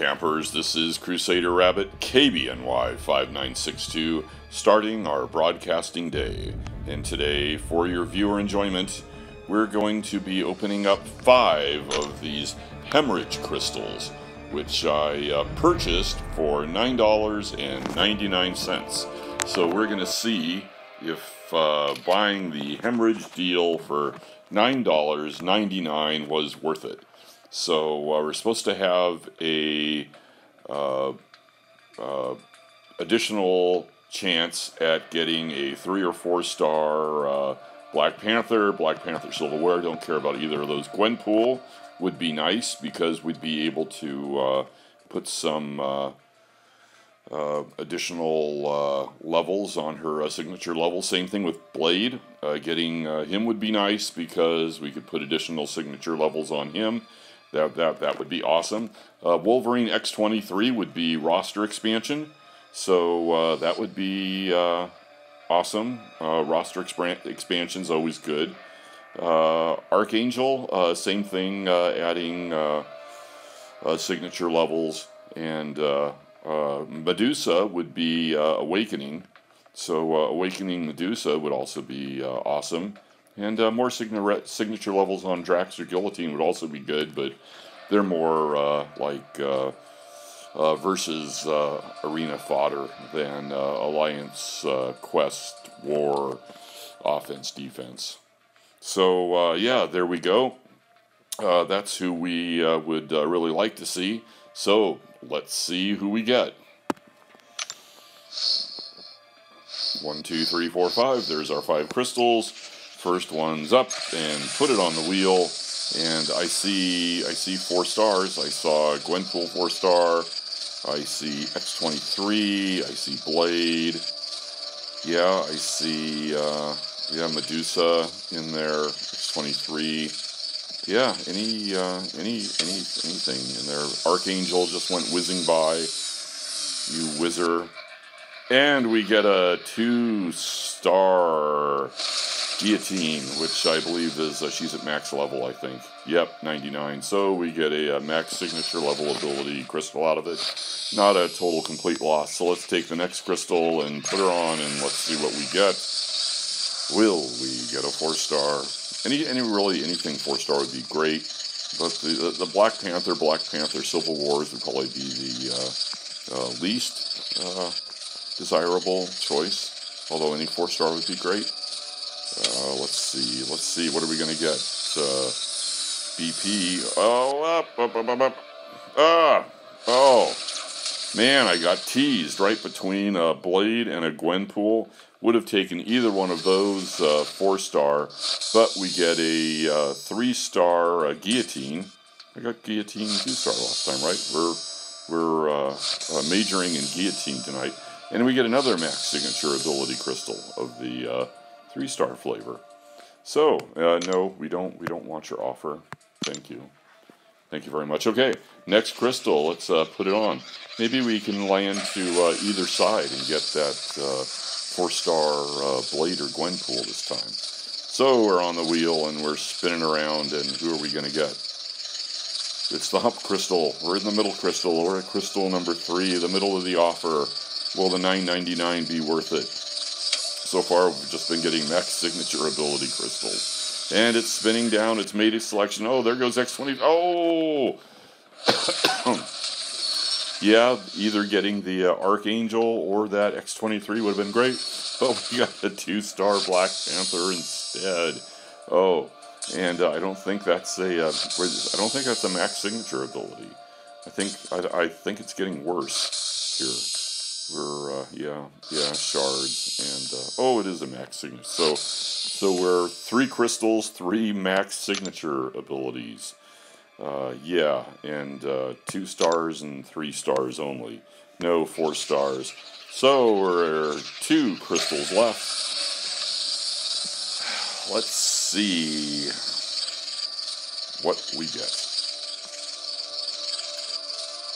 campers. This is Crusader Rabbit KBNY 5962 starting our broadcasting day. And today, for your viewer enjoyment, we're going to be opening up five of these hemorrhage crystals, which I uh, purchased for $9.99. So we're going to see if uh, buying the hemorrhage deal for $9.99 was worth it. So uh, we're supposed to have a uh, uh, additional chance at getting a three or four star uh, Black Panther, Black Panther Civil War. Don't care about either of those. Gwenpool would be nice because we'd be able to uh, put some uh, additional levels on her signature level. Same thing with Blade. getting him would be nice because we could put additional signature levels on him. That, that, that would be awesome. Uh, Wolverine X23 would be roster expansion. So uh, that would be uh, awesome. Uh, roster exp- expansion is always good. Uh, Archangel, uh, same thing, adding signature levels. And Medusa would be Awakening. So Awakening Medusa would also be awesome. And uh, more signature levels on Drax or Guillotine would also be good, but they're more uh, like uh, uh versus uh, arena fodder than uh, Alliance Quest War offense defense. So yeah, there we go. that's who we would really like to see. So let's see who we get. One, two, three, four, five. There's our five crystals. First one's up and put it on the wheel. And I see I see four stars. I saw Gwenpool four star. I see X23. I see Blade. Yeah, I see uh, yeah Medusa in there. X23. Yeah, any uh, any any anything in there. Archangel just went whizzing by. You whizzer. And we get a two star Guillotine, which I believe is, uh, she's at max level, I think. Yep, 99. So we get a, a, uh, max signature level ability crystal out of it. Not a total complete loss. So let's take the next crystal and put her on and let's see what we get. Will we get a four star? Any, any really anything four star would be great. But the, the Black Panther, Black Panther Civil Wars would probably be the uh, uh, least uh, desirable choice. Although any four star would be great. Uh, let's see. Let's see. What are we going to get? Uh, BP. Oh, up, up, up, up, up. Ah. Oh. Man, I got teased right between a Blade and a Gwenpool. Would have taken either one of those uh, four star, but we get a uh, three star uh, Guillotine. I got Guillotine two star last time, right? We're we're uh, uh, majoring in Guillotine tonight, and we get another max signature ability crystal of the uh, three star flavor. So uh, no, we don't we don't want your offer. Thank you. Thank you very much. Okay, next crystal. Let's uh, put it on. Maybe we can land to uh, either side and get that uh, four star uh, Blade or Gwenpool this time. So we're on the wheel and we're spinning around, and who are we going to get? It's the hump crystal. We're in the middle crystal. We're at crystal number three, the middle of the offer. Will the 9.99 be worth it? So far, we've just been getting max signature ability crystals. And it's spinning down. It's made a selection. Oh, there goes X20. Oh! yeah, either getting the uh, Archangel or that X23 would have been great. But we got a two star Black Panther instead. Oh, and uh, I don't think that's a. Uh, I don't think that's a max signature ability. I think I, I think it's getting worse here. We're uh, yeah yeah shards and uh, oh it is a max signature. So so we're three crystals, three max signature abilities. Uh, yeah, and uh, two stars and three stars only. No four stars. So we're two crystals left. Let's see what we get.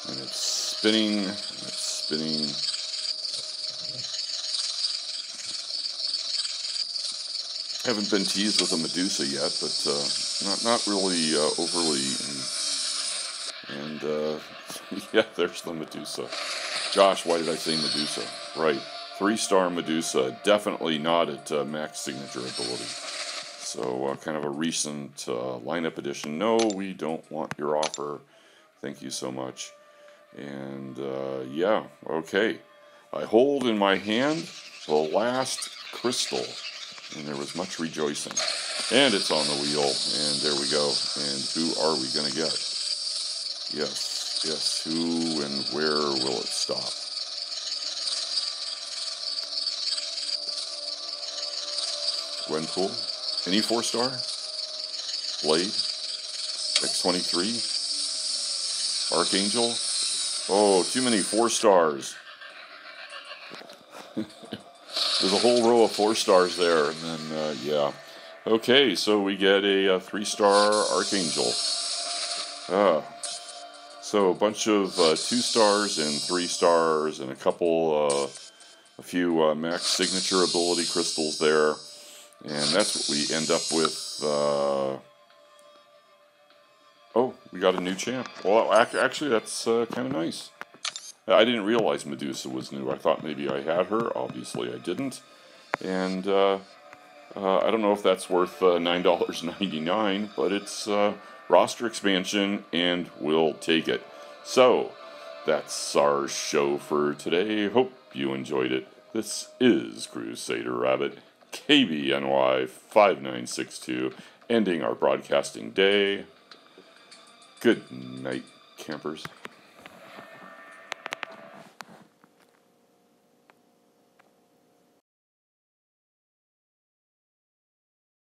And it's spinning, it's spinning. Haven't been teased with a Medusa yet, but uh, not not really uh, overly. And, and uh, yeah, there's the Medusa. Josh, why did I say Medusa? Right. Three star Medusa. Definitely not at uh, max signature ability. So, uh, kind of a recent lineup edition. No, we don't want your offer. Thank you so much. And yeah, okay. I hold in my hand the last crystal. And there was much rejoicing. And it's on the wheel. And there we go. And who are we going to get? Yes, yes. Who and where will it stop? Gwenpool? Any four star? Blade? X23? Archangel? Oh, too many four stars. There's a whole row of four stars there, and then, uh, yeah. Okay, so we get a, a three star Archangel. Ah. So a bunch of uh, two stars and three stars, and a couple, uh, a few uh, max signature ability crystals there. And that's what we end up with. Uh, oh, we got a new champ. Well, actually, that's uh, kind of nice. I didn't realize Medusa was new. I thought maybe I had her. Obviously, I didn't. And uh, uh, I don't know if that's worth uh, $9.99, but it's uh, roster expansion, and we'll take it. So, that's our show for today. Hope you enjoyed it. This is Crusader Rabbit, KBNY 5962, ending our broadcasting day. Good night, campers.